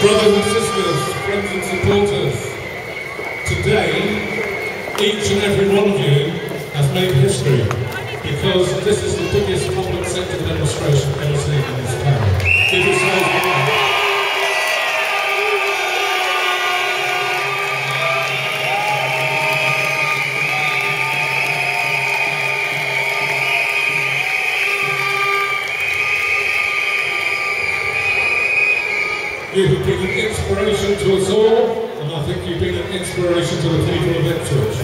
Brothers and sisters, friends and supporters, today, each and every one of you has made history because this is the biggest public sector You have been an inspiration to us all, and I think you've been an inspiration to the people of Ipswich.